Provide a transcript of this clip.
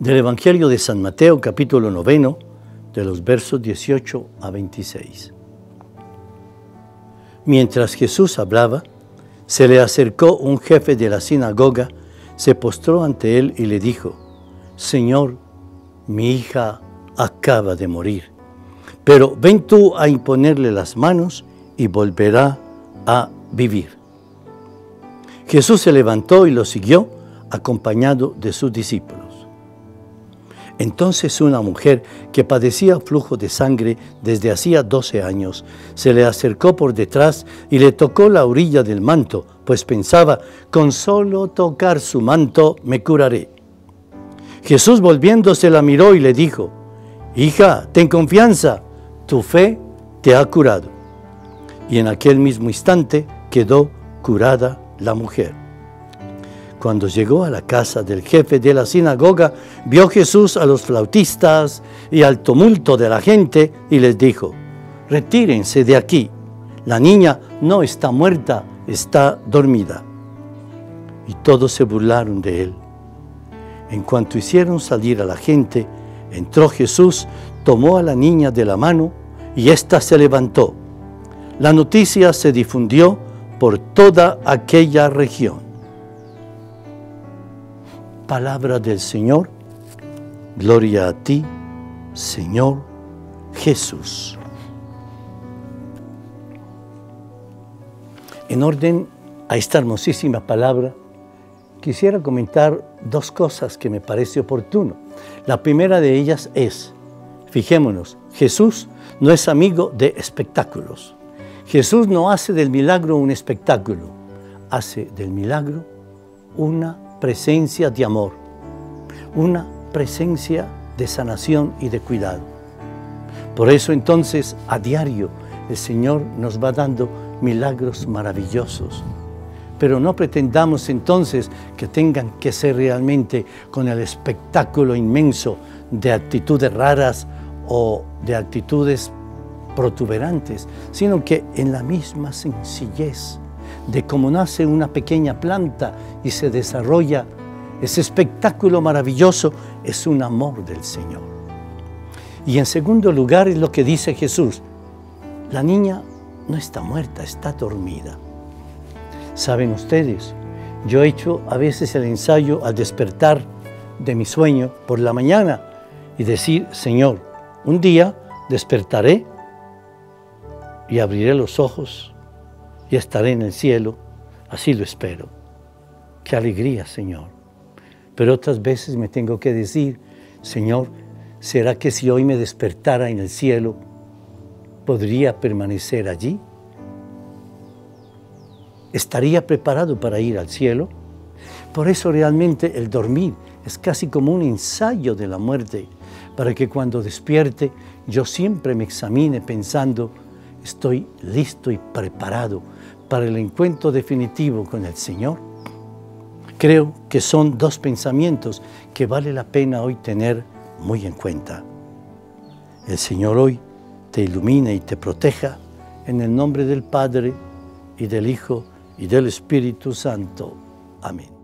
Del Evangelio de San Mateo capítulo noveno, de los versos 18 a 26. Mientras Jesús hablaba, se le acercó un jefe de la sinagoga, se postró ante él y le dijo, Señor, mi hija acaba de morir, pero ven tú a imponerle las manos y volverá a vivir. Jesús se levantó y lo siguió, acompañado de sus discípulos. Entonces una mujer que padecía flujo de sangre desde hacía doce años se le acercó por detrás y le tocó la orilla del manto, pues pensaba, con solo tocar su manto me curaré. Jesús volviéndose la miró y le dijo, Hija, ten confianza, tu fe te ha curado. Y en aquel mismo instante quedó curada la mujer. Cuando llegó a la casa del jefe de la sinagoga, vio Jesús a los flautistas y al tumulto de la gente y les dijo, retírense de aquí, la niña no está muerta, está dormida. Y todos se burlaron de él. En cuanto hicieron salir a la gente, entró Jesús, tomó a la niña de la mano y ésta se levantó. La noticia se difundió por toda aquella región palabra del Señor. Gloria a ti, Señor Jesús. En orden a esta hermosísima palabra, quisiera comentar dos cosas que me parece oportuno. La primera de ellas es, fijémonos, Jesús no es amigo de espectáculos. Jesús no hace del milagro un espectáculo, hace del milagro una presencia de amor, una presencia de sanación y de cuidado. Por eso entonces a diario el Señor nos va dando milagros maravillosos. Pero no pretendamos entonces que tengan que ser realmente con el espectáculo inmenso de actitudes raras o de actitudes protuberantes, sino que en la misma sencillez de cómo nace una pequeña planta y se desarrolla ese espectáculo maravilloso, es un amor del Señor. Y en segundo lugar es lo que dice Jesús, la niña no está muerta, está dormida. Saben ustedes, yo he hecho a veces el ensayo al despertar de mi sueño por la mañana y decir, Señor, un día despertaré y abriré los ojos y estaré en el cielo, así lo espero. Qué alegría, Señor. Pero otras veces me tengo que decir, Señor, ¿será que si hoy me despertara en el cielo, podría permanecer allí? ¿Estaría preparado para ir al cielo? Por eso realmente el dormir es casi como un ensayo de la muerte, para que cuando despierte yo siempre me examine pensando, estoy listo y preparado para el encuentro definitivo con el Señor? Creo que son dos pensamientos que vale la pena hoy tener muy en cuenta. El Señor hoy te ilumine y te proteja en el nombre del Padre y del Hijo y del Espíritu Santo. Amén.